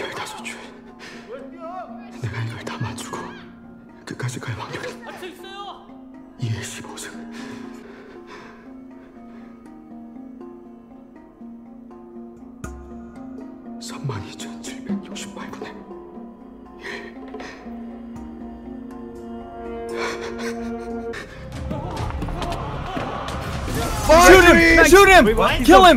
열다섯 줄. 내가 이걸 다 맞추고 끝까지 갈 확률은 2의 15승. 삼만 이천 칠백육십팔 분의 Shoot him! Shoot him! Kill him!